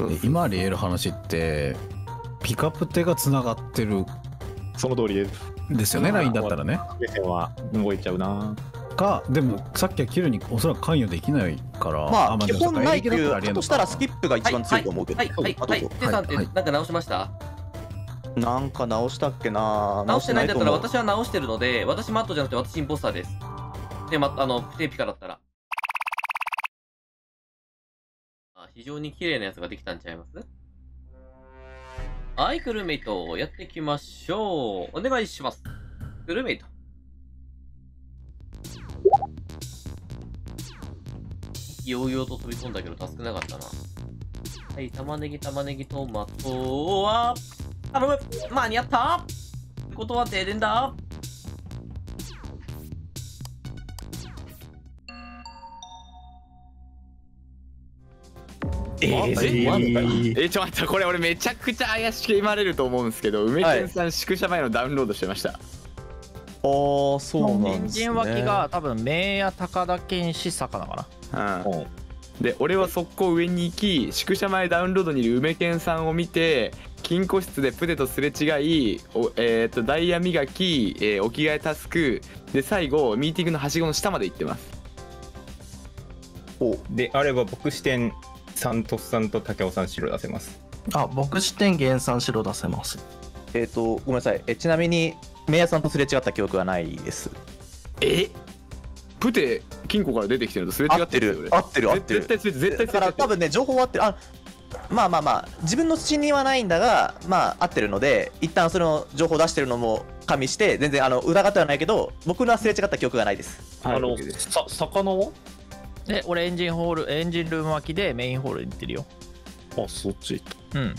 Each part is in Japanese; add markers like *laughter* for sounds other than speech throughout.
そうで今あり得る話ってピカプテがつながってる。その通りです。ですよねうん。LINE だったらね。目線は動いちゃうな。かでもさっきはキルにおそらく関与できないからまあ、基本ないけど、だとしたらスキップが一番強いと思うけど。はいはい。はい。テさんってはい。なんか直しました？なんか直したっけな。直してないんだったら私は直してるので私マットじゃなくて私インポスターです。でまあのテーピカだったらあ非常に綺麗なやつができたんちゃいます？はいクルメイトやっていきましょう。お願いします。クルメイト。ようようと飛び込んだけど助けなかったな。はい玉ねぎ玉ねぎトマトは頼む。間に合った。ってことは停電だえーー、えちょっと待ってこれ俺めちゃくちゃ怪しく言われると思うんですけど梅天さん宿舎前のダウンロードしてました、ああ、そうなんですね。ジン脇が多分名や高田健志魚かなうん。で俺は速攻上に行き宿舎前ダウンロードにいる梅健さんを見て金庫室でプテとすれ違いお、えー、とダイヤ磨き、えーお着替えタスクで最後ミーティングのはしごの下まで行ってます。であれば僕視点さんとっさんと竹雄さん白出せますあ、僕視点原産白出せます。えっ、と、ごめんなさい。えちなみに、メイヤさんとすれ違った記憶はないです。え？プテ金庫から出てきてるのとすれ違合ってるる、合ってる、合ってる絶。対すれ絶対だから多分ね、情報は合ってる。あまあまあまあ、自分の死にはないんだが、まあ合ってるので、一旦その情報出してるのも加味して、全然あの疑ってはないけど、僕のはすれ違った記憶がないです。はいあのさ魚は？で俺エンジンホールエンジンルーム脇でメインホールに行ってるよ。あそっちうん。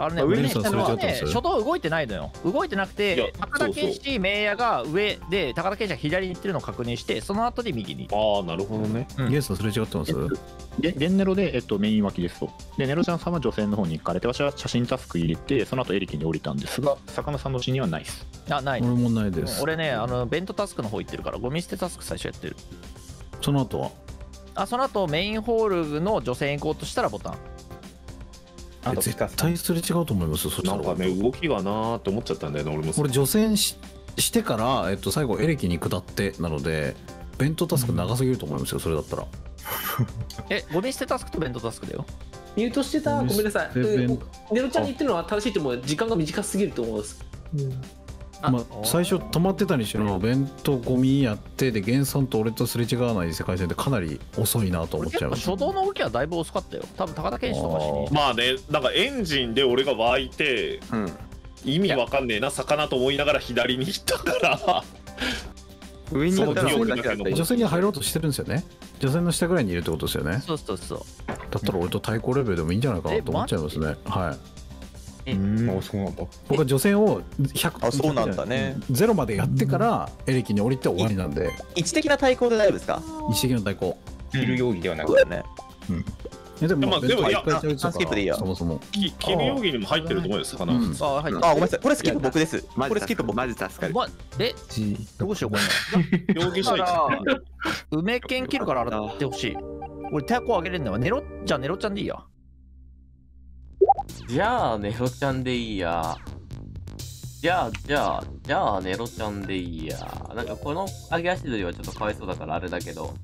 あのね、あ上に上にさ下のはね初動動いてないのよ。動いてなくて高田健志名也が上で高田健志が左に行ってるのを確認してその後で右にああなるほどね。うん。ゲンさんすれ違ってます？でゲンネロで、えっと、メイン脇ですと。でネロちゃんさんは女性の方に行かれて私は写真タスク入れてその後エリキに降りたんですが魚さんの死にはないですあない。俺もないです。俺ねあのベントタスクの方行ってるからゴミ捨てタスク最初やってるその後は？あその後メインホールの女性行こうとしたらボタン。あと絶対すれ違うと思います？よそしたら。なんかね動きがなーって思っちゃったんだよね俺も俺除染ししてから、えっと、最後エレキに下ってなので弁当タスク長すぎると思いますよそれだったら。*laughs* えゴミ捨てタスクとベントタスクだよ。ミュートしてた？ごめんなさい。でうんネロちゃんに言ってるのは正しいと思う。時間が短すぎると思うんです。あまあ、最初止まってたにしろ弁当ゴミやってで原産と俺とすれ違わない世界線ってかなり遅いなと思っちゃいます結構初動の動きはだいぶ遅かったよ。多分高田健志とかしに。まあねなんかエンジンで俺が湧いてうん。意味わかんねえな魚と思いながら左に行ったから。上に行ったら俺だけ女性に入ろうとしてるんですよね。女性の下ぐらいにいるってことですよね。そうそうそう。だったら俺と対抗レベルでもいいんじゃないかなと思っちゃいますね。はい。えうん。あそうなんだ。僕は女性を100あそうなんだね。ゼロまでやってからエレキに降りて終わりなんで。位置的な対抗で大丈夫ですか？一石の対抗。キル容疑ではなくそうだよね。えでも、まあ、でもいやスキップでいいや。そもそも。きキル容疑にも入ってると思うよ魚、うん。あはい。あ、ごめんなさい。これスキップ僕です。これスキップ僕。マジ助かる。えどうしようこれ。容疑者 *laughs* 梅犬切るから洗ってほしい。俺タコあげれんのはネロじゃあネロちゃんでいいやじゃあネロちゃんでいいや。じゃあじゃあじゃあネロちゃんでいいや。なんかこの揚げ足取りはちょっとかわいそうだからあれだけど。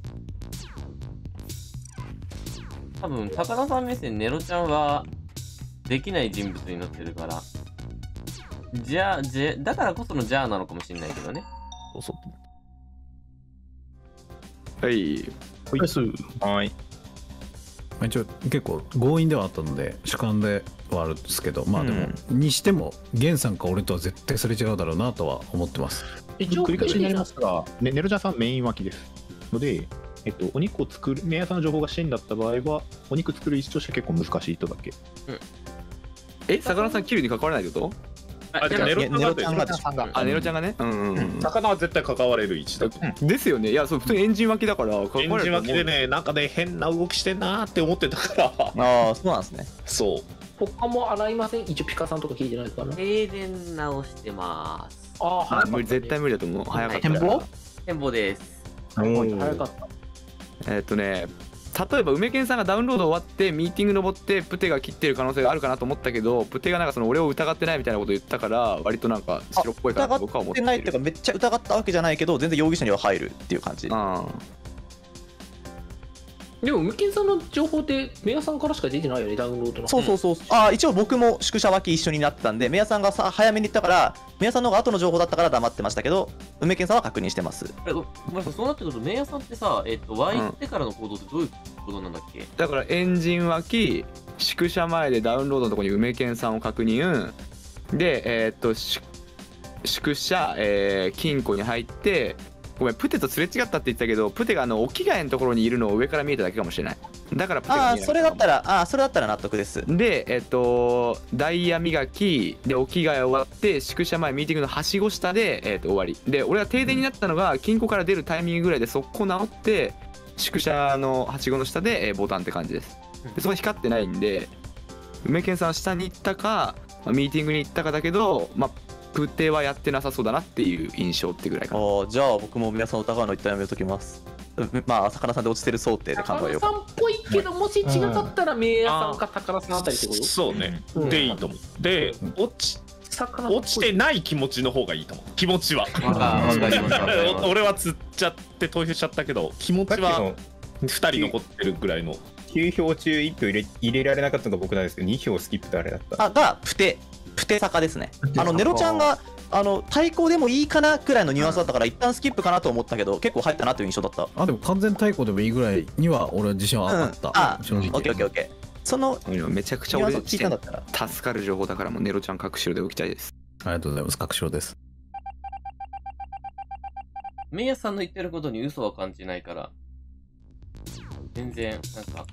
多分高田さん目線ネロちゃんはできない人物になってるから。じゃあじゃだからこそのじゃあなのかもしれないけどね。そうそう。はい。ですはいまあ一応結構強引ではあったので主観ではあるんですけどまあでも、にしても源さんか俺とは絶対すれ違うだろうなとは思ってます。一応繰り返しになりますが、ね、ネルジャーさんメイン脇です。ので、えっと、お肉を作るメアさんの情報がシェンだった場合はお肉作る位置として結構難しいとだけ。え魚さんキルに関わらないってこと？あじゃあネロネネロちゃんがネロちゃんがあネロちゃんがね。うんうんうん。魚は絶対関われる位置だと。ですよね。いやそう普通にエンジン脇だから関エンジン脇でねなんかね変な動きしてんなーって思ってたから。ああ、そうなんですね。そう。他も洗いません？一応ピカさんとか聞いてないからな。停電直してます。ああ、あ早かった無理絶対無理だと思う。早かった。展望展望です。早かった。えーっとね例えば梅健さんがダウンロード終わってミーティング登ってプテが切ってる可能性があるかなと思ったけどプテがなんかその俺を疑ってないみたいなこと言ったから割となんか白っぽいかなと僕は思ってる疑ってないっていうかめっちゃ疑ったわけじゃないけど全然容疑者には入るっていう感じ。あでも、無菌さんの情報って、メアさんからしか出てないよね、ダウンロードの。そうそうそう。あ一応僕も宿舎脇一緒になってたんでメヤさんがさ早めに行ったからメヤさんの方が後の情報だったから黙ってましたけど梅健さんは確認してます。えごごめんなさい、そうなってくると、メイヤさんってさ、えっと、湧いてからの行動ってどういうことなんだっけ、だからエンジン脇宿舎前でダウンロードのところに梅健さんを確認。でえーっとし宿舎、えー金庫に入ってごめんプテとすれ違ったって言ってたけどプテがあのお着替えのところにいるのを上から見えただけかもしれない。だからプテがああそれだったらああそれだったら納得です。でえっとダイヤ磨きでお着替え終わって宿舎前ミーティングのはしご下で、えっと終わり。で俺は停電になったのが金庫から出るタイミングぐらいで速攻直って宿舎のはしごの下で、えーボタンって感じです。でそこ光ってないんで梅健さんは下に行ったかまあミーティングに行ったかだけどまあプテはやってなさそうだなっていう印象ってぐらいかな。じゃあ僕も皆さん疑うの一旦やめときます。うまあ魚さんで落ちてる想定で考えようさんっぽいけど、もし違かったら、メイヤさんか宝さんあたりってこと？そうね、うん。でいいと思う。で落ち落ちてない気持ちの方がいいと思う。気持ちは。*laughs* 俺は釣っちゃって投票しちゃったけど気持ちはさっきの2人残ってるぐらいの。9票中1票入れ入れられなかったのが僕なんですけど2票スキップ誰だった。あがプテプテ坂ですね。あのネロちゃんがあの対抗でもいいかなくらいのニュアンスだったから一旦スキップかなと思ったけど結構入ったなという印象だった。あでも完全対抗でもいいぐらいには俺は自信はあった、うん。あ正直。オッケーオッケーオッケー。そのめちゃくちゃ俺聞いたんだったら。助かる情報だからもうネロちゃん隠しろでおきたいです。ありがとうございます。確証です。メイヤさんの言ってることに嘘は感じないから、全然、なんか、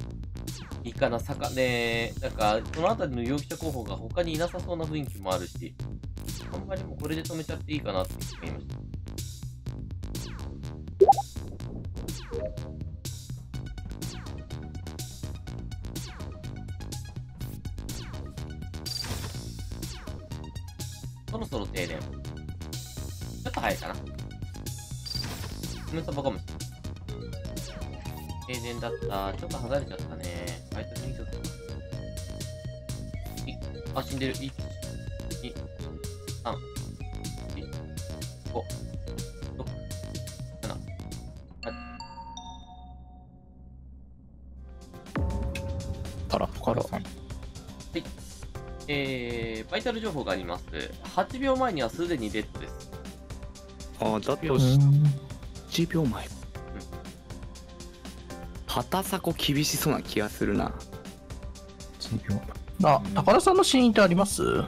いいかな、坂ね、なんか、そのあたりの容疑者候補が他にいなさそうな雰囲気もあるし、あんまりもうこれで止めちゃっていいかなって思いました。そろそろ停電。ちょっと早いかな。ムサバかもしれない。停電だった。ちょっと離れちゃったね。ちょっと。いあ、死んでる。1、2、3、4、5、6、7、8。パラパラさんえー、バイタル情報があります。8秒前にはすでにデッドです。ああだとし1秒前旗迫厳しそうな気がするな。あ、高田さんの死因ってあります？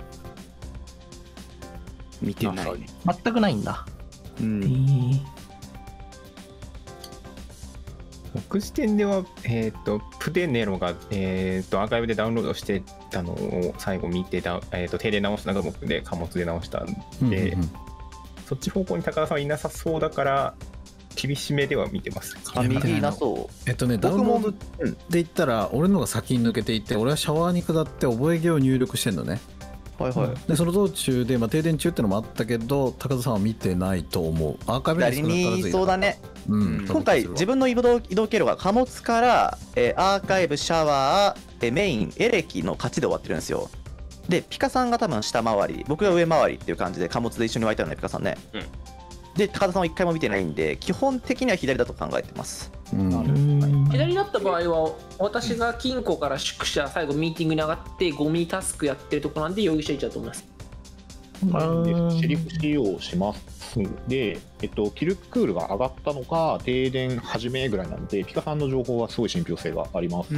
見てない。全くないんだ。うん。僕視点では、えっ、と、プデネロが、えっ、と、アーカイブでダウンロードしてたのを最後見てだ、えっ、と、手で直したのが僕で、貨物で直したんで、うんうんうん。そっち方向に高田さんはいなさそうだから、厳しめでは見てます。あ右いな。そう。えっとねダウンロードで言ったら俺のが先に抜けていて俺はシャワーに下って覚え毛を入力してんのね。はいはい。でその道中で、まあ、停電中ってのもあったけど高田さんは見てないと思う。アーカイブ左にいそうだね。うん。今回自分の移動移動経路が貨物から、えーアーカイブシャワー、えーメインエレキの勝ちで終わってるんですよ。でピカさんが多分下回り僕が上回りっていう感じで貨物で一緒に湧いたよねピカさんね、うんで高田さんは一回も見てないんで基本的には左だと考えてます。左だった場合は私が金庫から宿舎最後ミーティングに上がってゴミタスクやってるとこなんで容疑者いっちゃうと思います。でシリフ使用します。で、えっと、キルクールが上がったのか、停電始めぐらいなので、ピカさんの情報はすごい信憑性があります。あ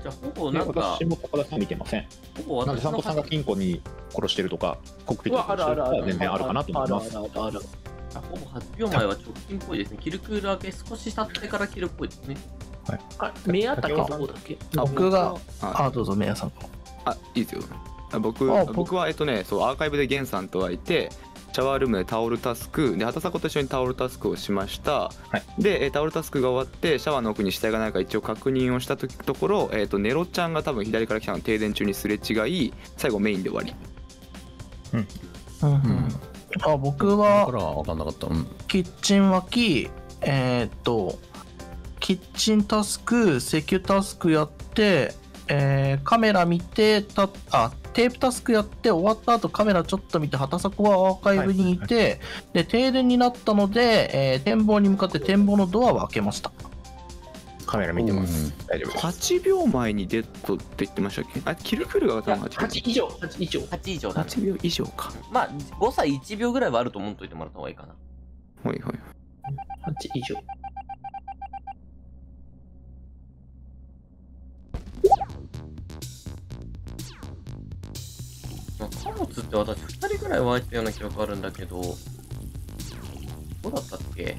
じゃあ、ほぼでなんか私、も高田さん見てません。ほぼなんで、さんが金庫に殺してるとか、コックピットに殺してるとか、全然あるかなと思います。あるあるあるあほぼ8秒前は直近っぽいですね。キルクール明け少し経ってからキルっぽいですね。あ目当たりの方だっけ？僕が、ああ、どうぞ、メアさん。あいいですよあ僕あ僕はえっとねそうアーカイブでゲンさんとはいてシャワールームでタオルタスクで畑迫と一緒にタオルタスクをしました、でえータオルタスクが終わってシャワーの奥に死体がないか一応確認をしたとところ、えー、とネロちゃんが多分左から来たの停電中にすれ違い最後メインで終わり。あ僕だはから分かんなかった。うん。キッチン脇、えーっと、キッチンタスクセキュタスクやって、えーカメラ見てたあテープタスクやって終わった後カメラちょっと見て畑迫はアーカイブにいて、で停電になったので、えー展望に向かって展望のドアを開けました。カメラ見てます。大丈夫です。8秒前にデッドって言ってましたっけ？あキルクールがいや多分8 8以上。8以上。8以上だね。8秒以上か。まあ誤差1秒ぐらいはあると思っといてもらった方がいいかな。はいはい8以上まあ貨物って私2人ぐらい湧いたような記憶あるんだけどどうだったっけ？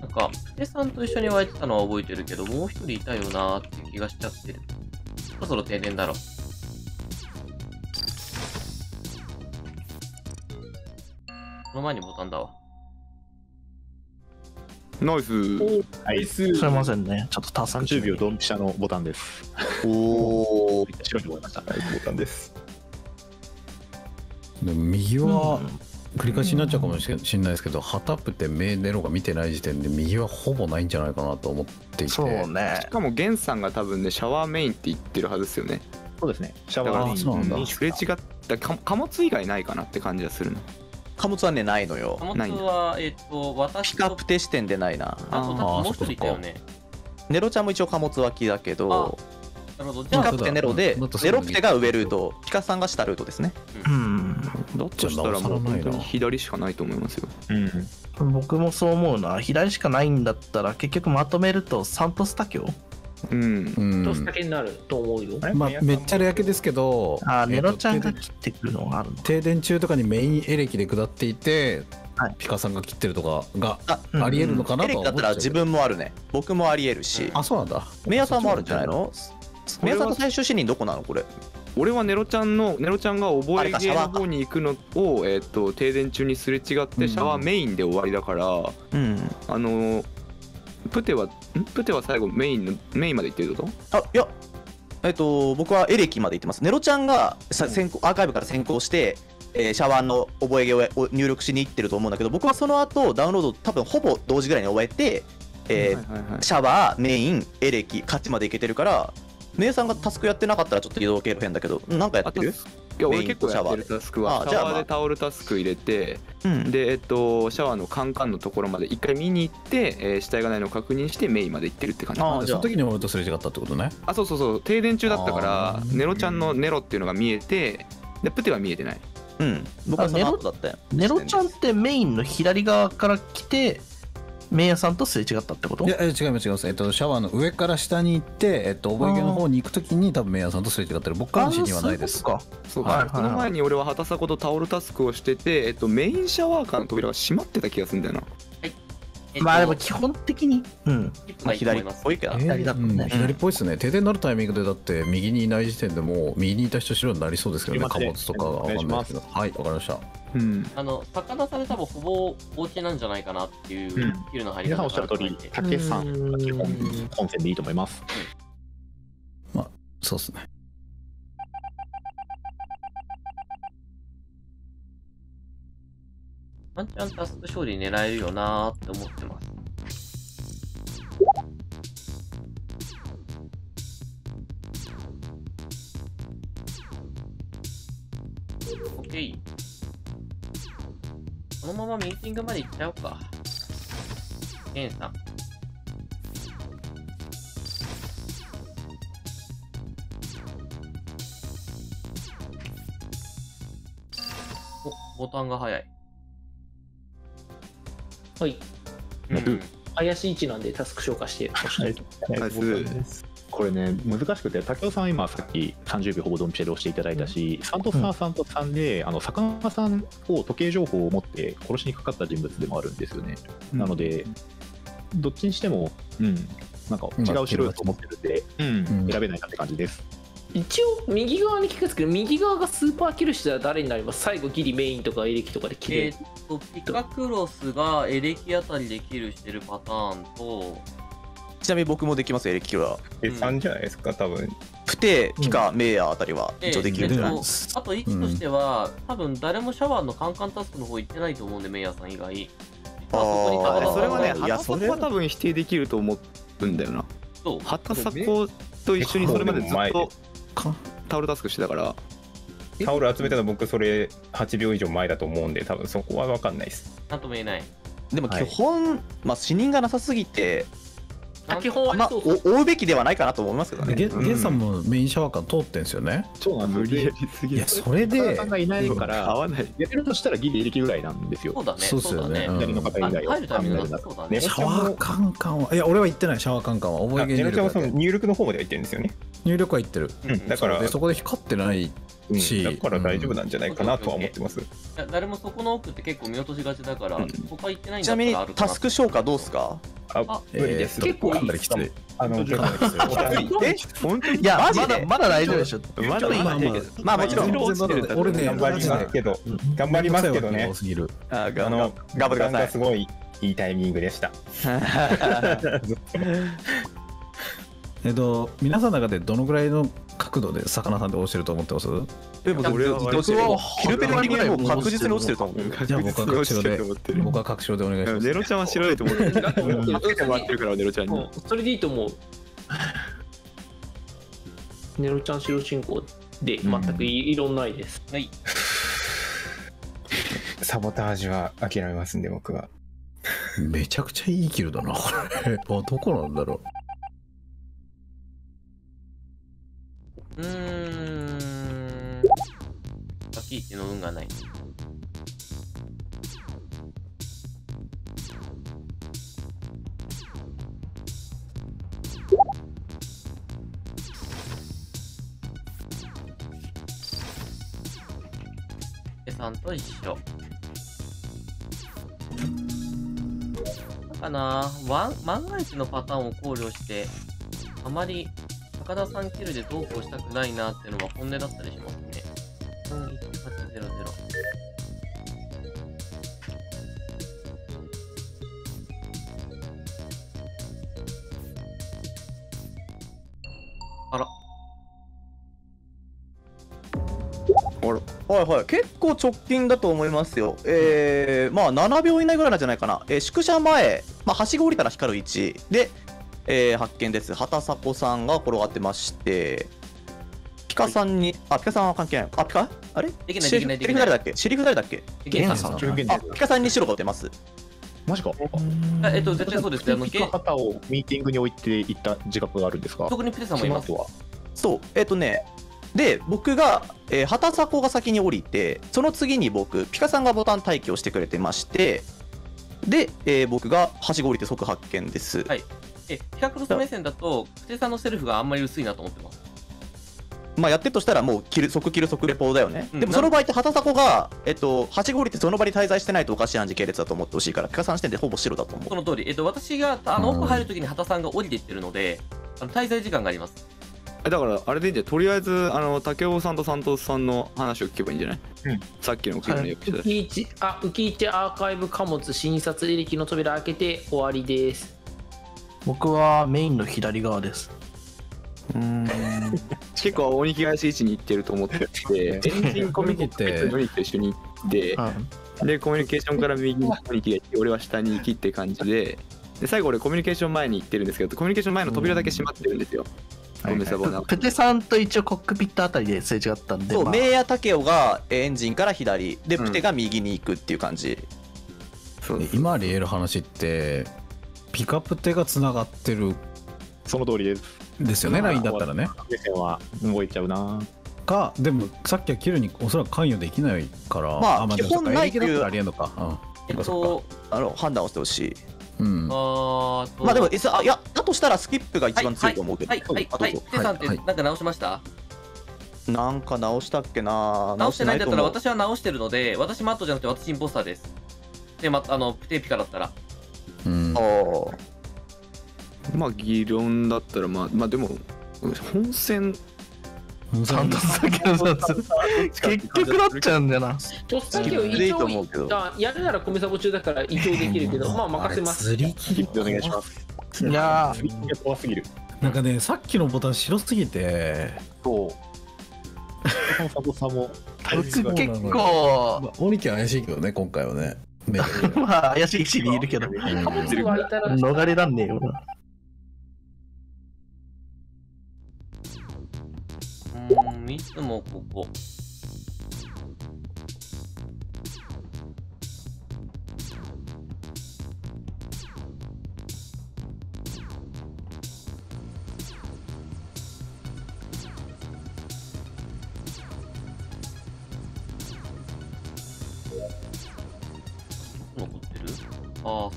なんか、プテさんと一緒に湧いてたのは覚えてるけど、もう一人いたよなーっていう気がしちゃってる。そろそろ停電だろ。この前にボタンだわ。ナイス。はい、すいませんね。ちょっとタスク30秒ドンピシャのボタンです。おお白いと思いました。はい、ボタンです。でも右は繰り返しになっちゃうかもしれないですけど、ハタップってメネロが見てない時点で右はほぼないんじゃないかなと思っていて。そうね。しかもゲンさんが多分ねシャワーメインって言ってるはずですよね。そうですね。シャワーあそうなんだ。うんすれ違ったか貨物以外ないかなって感じはするの貨物はねないのよ。貨物は、えっと、私とピカプテ視点でないな。あともう一人いたよね。ネロちゃんも一応貨物脇だけどなるほど。ピカ、プテネロでネロプテが上ルートピカさんが下ルートですね。うん。だとしたらもう本当に左しかないと思いますよ。うん。僕もそう思うな左しかないんだったら結局まとめるとサントスタ教うん。うんとスタケになると思うよ？まあ、めっちゃレア系ですけどあーネロちゃんがえっと切ってくるのがあるの停電中とかにメインエレキで下っていて、はい。ピカさんが切ってるとかがあありえるのかなエレキだったら自分もあるね。僕もありえるし。あそうなんだ。メイヤさんもあるんじゃないの？メイヤさんと俺は最終死人どこなの？これ。俺はネロちゃんのネロちゃんが覚えゲーの方に行くのを、えっと停電中にすれ違ってシャワーメインで終わりだから、うんあのプテはん？プテは最後メインのメインまで行ってるってこと？あいやえっと僕はエレキまで行ってます。ネロちゃんがさ先行アーカイブから先行して、えーシャワーの覚えゲーを入力しに行ってると思うんだけど僕はその後ダウンロード多分ほぼ同時ぐらいに終えて、えーはいはいはいシャワーメインエレキ勝ちまで行けてるから姉さんがタスクやってなかったらちょっと移動経路変だけどなんかやってる？いや俺結構やってるタスクは。シャワー。でタオルタスク入れてうん。でえっとシャワーのカンカンのところまで一回見に行って、えー死体がないのを確認してメインまで行ってるって感じ。ああ。その時に俺とすれ違ったってことね。あそうそうそう。停電中だったからネロちゃんのネロっていうのが見えてでプテは見えてない。うん。僕はその後だったよ。ネロちゃんってメインの左側から来てメイヤさんとすれ違ったってこと？いやえ違います違います、えっと、シャワーの上から下に行って、えっと、覚えの方に行く時に多分メイヤーさんとすれ違ってる僕からの死にはないです。そうそうか、はその前に俺は畑迫とタオルタスクをしてて、えっと、メインシャワーカーの扉が閉まってた気がするんだよな。えっとまあでも基本的にうん。ます左っぽいけどえー左だもんね。うん。左っぽいですね。停電になるタイミングでだって右にいない時点でもう右にいた人白になりそうですけどね。貨物とかが分かんないですけど。はいわかりましたうんあの、魚さんで多分ほぼお家なんじゃないかなっていう、うんヒルの入り皆さん方おっしゃる通り、て竹さんが基本うん本線でいいと思います。そうですねワンチャンタスク勝利狙えるよなーって思ってます。オッケー。このままミーティングまで行っちゃおうか。ケンさん。お、ボタンが早い。はい。うん怪しい位置なんでタスク消化してほしい。ナイスこれね、難しくて、竹雄さん、今、さっき30秒ほぼドンピシャで押していただいたし、サントスターさんとさんで、あの魚さんを時計情報を持って殺しにかかった人物でもあるんですよね。なので、どっちにしても、うん、なんか違う城だと思ってるんで、うん。うん。選べないなって感じです。一応右側に聞くんですけど右側がスーパーキルしたら誰になります？最後ギリメインとかエレキとかで切れる。えーっと、ピカクロスがエレキあたりでキルしてるパターンと、ちなみに僕もできますエレキュラえ3じゃないですか多分。プテピカ、メイヤーあたりは一応できるんじゃないえっとあと位置としては、多分誰もシャワーのカンカンタスクの方行ってないと思うんで、メイヤーさん以外。まあ、それはね、いや畑それ迫は多分否定できると思うんだよな。そう。畑迫と一緒にそれまでずっとかタオルタスクしてたから、タオル集めたの僕それ8秒以上前だと思うんで多分そこは分かんないです。なんとも言えない。でも基本、まあ死人がなさすぎて基本はまあ追うべきではないかなと思いますけどね。ゲゲンさんもメインシャワー間通ってんすよね。そうなんですよ。すいやそれで。さんがいないから、合わない。やれるとしたらギリエレキぐらいなんですよ。そうだね。そうっすよねそう。だ左の方以外は。あ入るタイミングだった。そうだね。シャワーカンカンはいや俺は行ってないシャワーカンカンは。覚えあゲー入ネロちゃんは入力の方までは行ってるんですよね、入力は行ってる。うん、だからでそこで光ってないうんしだから大丈夫なんじゃないかなとは思ってます、いや誰もそこの奥って結構見落としがちだから、他行ってないんちなみにタスク消化どうすか？あ無理です、えー結構いいかなりきつい。あの結構ですえ本当にいやまマジで？だまだ大丈夫でしょ。まだまあまあまあもちろん俺ね頑張りますけど頑張りますけどね多すぎるあがあの頑張ってくださいすごいいいタイミングでしたえっと皆さんの中でどのぐらいの角度で魚さんで落ちてると思ってます？でも俺は僕はキルペルぐらいもう確実に落ちてると思う。じゃあ僕は確証で僕は確証でお願いします。ネロちゃんは白いと思ってる。けてもらってるから、ネロちゃんに。うん。それでいいと思う。ネロちゃん白進行で全く異論ないです、はい。サボタージュは諦めますんで僕は。めちゃくちゃいいキルだなこれ。あどこなんだろううーん。ラッキーっての運がない。でさんと一緒。かなワン万が一のパターンを考慮して、あまり高田さんキルでどうこうしたくないなっていうのは本音だったりしますね。41800。あら。はいはい結構直近だと思いますよえー、まあ7秒以内ぐらいなんじゃないかな、えー宿舎前、まあ、はしご降りたら光る位置で、えー発見です。畑迫さんが転がってましてピカさんに、あピカさんは関係ない。あピカ？あれ？できないシェリフできない。できない誰だっけ？シェリフ誰だっけ？ゲンさん。あピカさんに白が打てます。マジか。あえっと、絶対そうです。あの、ゲンピカ方をミーティングに置いていった自覚があるんですか？特にピテさんもいます。そう。えっ、とねで僕が、えー、畑迫が先に降りてその次に僕ピカさんがボタン待機をしてくれてましてで、えー僕がはしご降りて即発見です、はいえ、ピカクロス目線だと、ピテさんのセルフがあんまり薄いなと思ってます。まあやってるとしたらもうキル即キル即レポだよね、うん。でもその場合って畑迫が、えっと、はしご降りてその場に滞在してないとおかしい暗示系列だと思ってほしいからピカさん視点でほぼ白だと思そうの通り、えっと、私があの奥入るときに畑さんが降りていってるので、あの滞在時間があります。えだから、あれでいいんじゃない？とりあえず、あの、竹雄さんとサントスさんの話を聞けばいいんじゃない？うん。さっきのクイズのよく浮き市あ浮市アーカイブ貨物診察履歴の扉開けて終わりです僕はメインの左側です。結構鬼木返し位置に行ってると思ってて、エンジンコミュニケーションにと一緒に行って、で、コミュニケーションから右に行って、俺は下に行きって感じで、で、最後俺コミュニケーション前に行ってるんですけど、コミュニケーション前の扉だけ閉まってるんですよ。プテさんと一応コックピットあたりですれ違ったんでそう、まあ。メイヤ竹雄がえーエンジンから左でプテが右に行くっていう感じ、そうう今あり得る話ってピカプテがつながってる。その通りです。ですよねまあ LINE だったらね。目線は動いちゃうな。かでもさっきはキルにおそらく関与できないから。まあでも基本ないそっかという AD だったらありえんのか。えっと、あの判断をしてほしい。うん。あーと。まあでもえさあいやだとしたらスキップが一番強いと思うけど、はい、はい、はい、ピテさんってはいなんか直しました？なんか直したっけな。直してないんだったら私は直してるので、私マットじゃなくて私インポスターです。で、ま、あの、プテピカだったら。うんまあ、議論だったら、まあ、まあでも、本戦、サントスだけどさ。結局なっちゃうんだよな。とっさきをでいい一応と思うけどあやるなら米サボ中だから一応できるけどまあ任せます。釣り切りお願いします。いやー。スイッチが怖すぎる。なんかねさっきのボタン白すぎて。そう。佐藤さんもタイミングが僕結構まあ鬼木は怪しいけどね今回はね *laughs* まあ怪しい位置にいるけど。逃れらんねえよ。なうーん、いつもここ。るああ、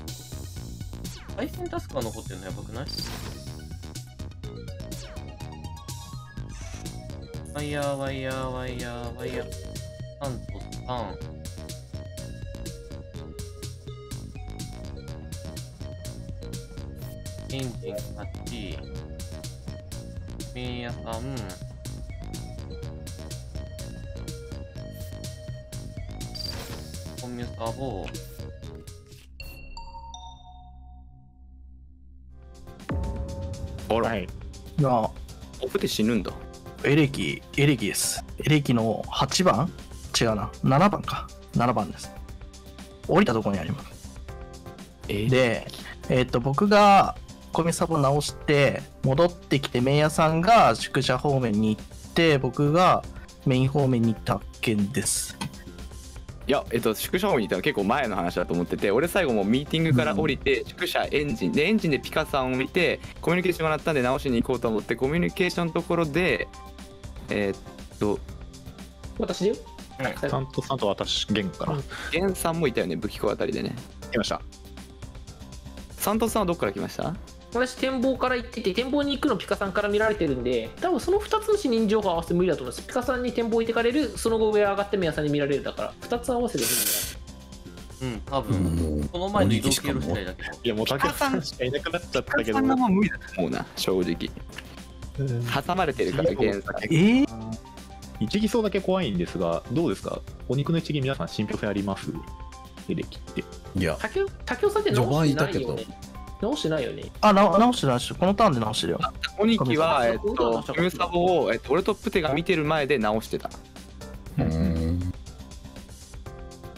配線タスクが残ってるのやばくない？ワイヤー、ワイヤー、ワイヤー、ワイヤー。3と3。エンジン8。麺屋さん。コンミュサボ。あら、はい。いやオフで死ぬんだ。エレキエレキです。エレキの8番？違うな。7番か。7番です。降りたところにあります。え？でえっ、と僕がコミサボ直して戻ってきて麺屋さんが宿舎方面に行って僕がメイン方面に行った件ですいや、えっと、宿舎方面に行ったの結構前の話だと思ってて、俺最後もうミーティングから降りて、宿舎エンジンで、エンジンでピカさんを見て、コミュニケーションが鳴ったんで直しに行こうと思って、コミュニケーションのところで、えーっと、私だよサントさんと私、玄から。ゲンさんもいたよね、武器庫あたりでね。来ました。サントスさんはどっから来ました？私展望から行ってて展望に行くのピカさんから見られてるんで多分その2つの死人情報合わせて無理だと思いますピカさんに展望行ってかれるその後上上がって宮さんに見られるだから2つ合わせて無理うん、多う分。んもうこの前の移動経路次第だけど。いや、もう竹さんしかいなくなっちゃったけどさん。がもう無理だと思うな、正直。挟まれてるから、ゲンさん。えー、一撃層だけ怖いんですが、どうですか？お肉の一撃皆さん信憑性あります？エレキって。いや竹雄竹雄さんって直してないよね直してないよね。あな直して直し。てこのターンで直してるよ。オニキは、えっと、キムサボを、えっと、俺とプテが見てる前で直してた。うん。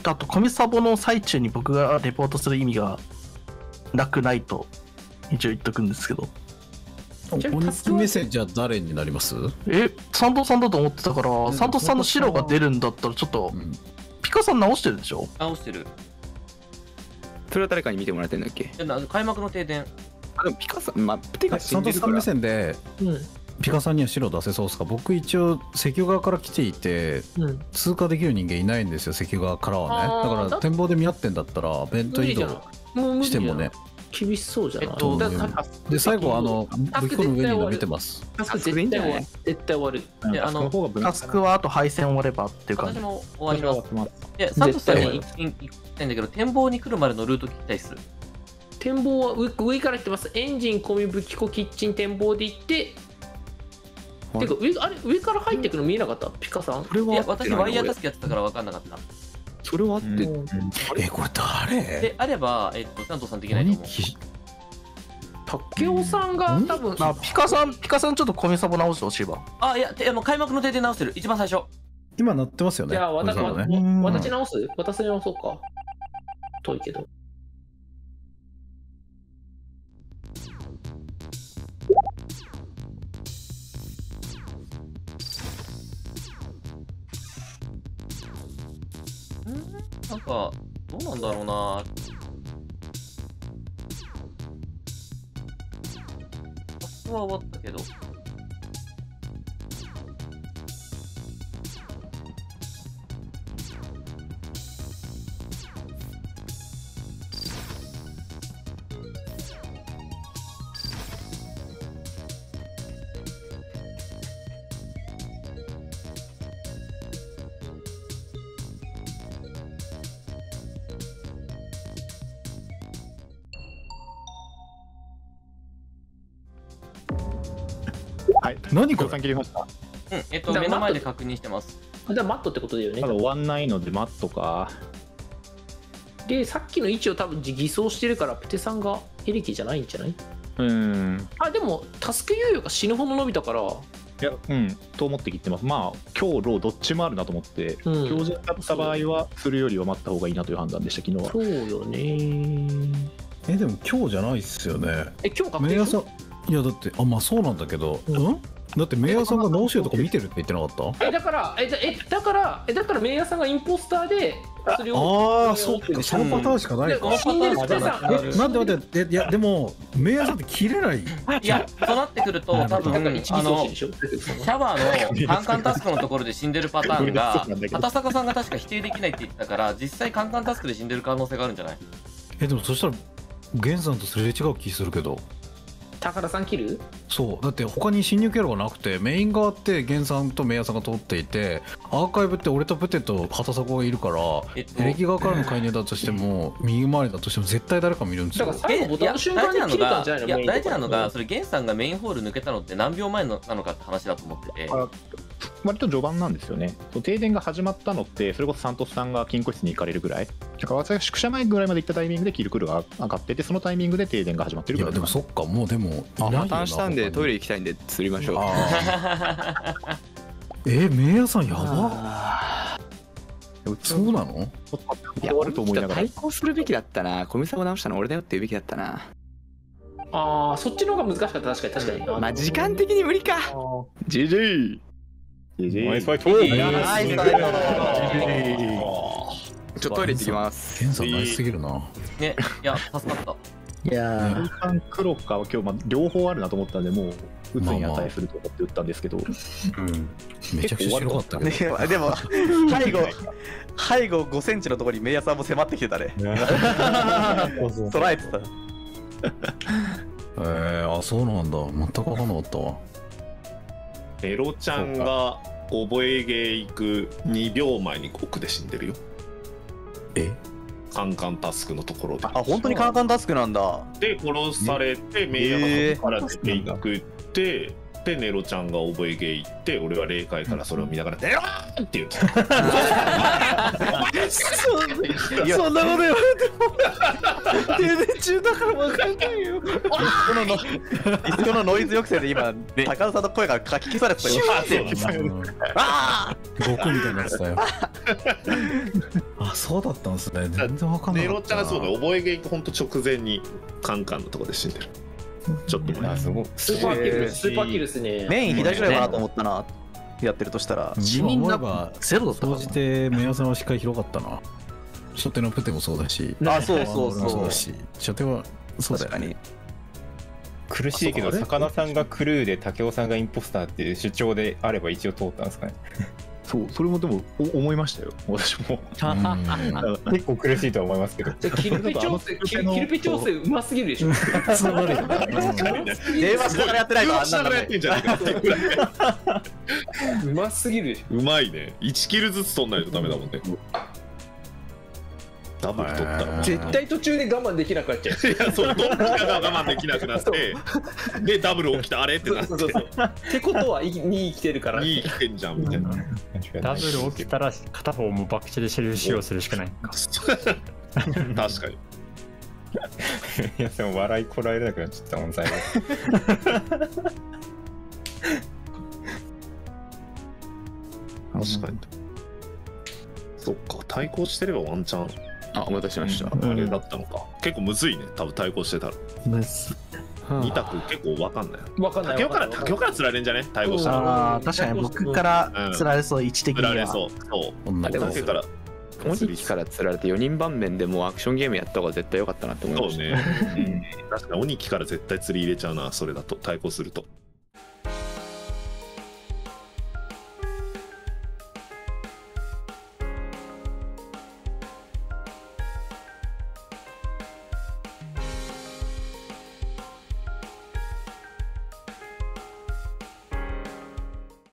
あとコミサボの最中に僕がレポートする意味がなくないと一応言っとくんですけど。ちなみに鬼木目線じゃあ誰になります？えサントさんだと思ってたから、ん。サントさんの白が出るんだったらちょっと、うん。ピカさん直してるでしょ？直してる。それは誰かに見てもらってんだっけ？開幕の停電。あ、でもピカさん、まあ、プテが死んでるから。線でうん。ピカさんには白出せそうですか？僕一応石油側から来ていてうん。通過できる人間いないんですよ石油側からはね。だから展望で見合ってんだったらベント移動もう無理じゃん。してもね厳しそうじゃない、えっとだからで最後あのタスク武器庫の上にいる。の見てます。タスク絶対終わる。絶対終わる。であのタスクはあと配線終わればっていう感じ。私も終わります。で、サントスさんに絶行きたいんだけど、展望に来るまでのルート聞きたいっす。展望は上上から来てます。エンジン込み武器庫キッチン展望で行って。てか上あれ上から入ってくの見えなかった？ピカさん？これはいや、私ワイヤータタスクやってたから分かんなかった。それはあって、うん。えこれ誰？で、あれば、えっと、サントさんできないと思う。竹雄さんが多分あピカさんピカさんちょっとコミサボ直してほしいわ。あ、いや、てあの開幕の停電直してる。一番最初。今鳴ってますよね。じゃあ私ねうん私直す？私直そうか。遠いけどんなんか、どうなんだろうな。ここは終わったけど。切りました。うん、えっと、目の前で確認してます。じゃあマットってことだよね。まだ終わんないので、マットか。でさっきの位置を多分偽装してるからプテさんがエレキじゃないんじゃない？うん。あでもタスク猶予が死ぬほど伸びたから。いやうんと思って切ってます。まあ今日ローどっちもあるなと思って、うん。標準だった場合はするよりは待った方がいいなという判断でした昨日は。そうよね。えでも今日じゃないっすよね。え今日確メイヤさ定でしょ？んいやだってあまあそうなんだけどうん？だってメイヤさんが脳臭とか見てるって言ってなかった？えだからえだえだからえだからメイヤーさんがインポスターでそれをああそうかそのパターンしかないでか。死んでるってさえ待って待ってえいやでもメイヤさんって切れない。いや、となってくると、多分なんか一あのシャワーの *laughs* カンカンタスクのところで死んでるパターンが *laughs* 畑坂さんが確か否定できないって言ってたから実際カンカンタスクで死んでる可能性があるんじゃない？えでもそしたら源さんとすれ違う気するけど高田さん切る？そう。だって他に侵入経路がなくてメイン側って源さんとメイヤさんが通っていてアーカイブって俺とプテと畑迫がいるからえっとエレキ側からの介入だとしても右回りだとしても絶対誰か見るんですよ。だから最後ボタンの瞬間に切れたんじゃないの？いや大事なのがそれゲンさんがメインホール抜けたのって何秒前のなのかって話だと思ってて。あ割と序盤なんですよね。そう停電が始まったのってそれこそサントスさんが金庫室に行かれるぐらい。だから私が宿舎前ぐらいまで行ったタイミングでキルクルが上がっててそのタイミングで停電が始まってるいぐら。いやでもそっかもうでもあいないよな破綻したんでトイレ行きたいんで釣りましょう。*laughs* えメイヤさんやば。そうなの？いや終わると思いながら。対抗するべきだったな。小見さんを直したの俺だよって言うべきだったな。ああそっちの方が難しかった。確かに確かに。まあ時間的に無理か。GG ナイスファイト。ナイスファイちょっとトイレ行ってきます。源さんナイスすぎるな。ねいや助かった。いや空間黒かは今日まあ両方あるなと思ったんでもう打つに値すると思って打ったん。ですけど、めちゃくちゃ白かったけど。ーでも背後背後5センチのところにメイヤさんも迫ってきてたね。*laughs* 捉えてた。えー、あそうなんだ。全く分かんなかったわネロちゃんが覚えゲー行く2秒前に奥で死んでるよ。え？カンカンタスクのところで。あ本当にカンカンタスクなんだ。で殺されてメイヤがから出ていくって、でネロちゃんが覚えゲー行って俺は霊界からそれを見ながら「ネロー!」って言ってそんなこと言われても停電中だから分かんないよ。こののノイズ抑制で今高田さんの声がかき消されてたよ。うんあ悟空みたいになってたよ。あそうだったんですね。全然分かんなかった。なネロちゃんがそうだよ。覚えゲー行くほんと直前にカンカンのとこで死んでるちょっとすごい。スーパーキルス。ーパーキルっすね。メイン左ぐらいかなと思ったなやってるとしたら。地味なゼロだったか総じて目安の視界広かったな。初手のプテもそうだし。あそうそう俺もそう。だし初手はそうだよね苦し。いけど魚さんがクルーで武雄さんがインポスターっていう主張であれば一応通ったんですかねそうそれもでもお思いましたよ。私も。うん。結構苦しいとは思いますけど。じゃあキルペ調整キルキルペ調整うますぎるでしょ。普通悪いよね。電話しながらやってないとあんなんだねやってんじゃねえかっていうぐらいうますぎるでしょ。うまいね。1キルずつ取んないとダメだもんねダブル取った。絶対途中で我慢できなくなっちゃう。いやそうどっちかが我慢できなくなってでダブル起きたあれってなって。そうそうそうってことは2生きてるから。2生きてんじゃんみたいな。ダブル起きたら片方も爆地でシェル使用するしかないか。確かに。いやでも笑いこらえれなくなっちゃったもん最後確かに。そっか対抗してればワンチャンあお待たせしました。あれだったのか、結構むずいね。多分対抗してたら。2択結構わかんない。わかんない。竹雄から竹雄から釣られんじゃね？対抗したら。あー確かに僕から釣られそう。位置的釣には。られそう。そう。竹から。鬼木から釣られて4人盤面でもうアクションゲームやった方が絶対良かったなって思いましたそうね、うん。確かに鬼木から絶対釣り入れちゃうなそれだと。対抗すると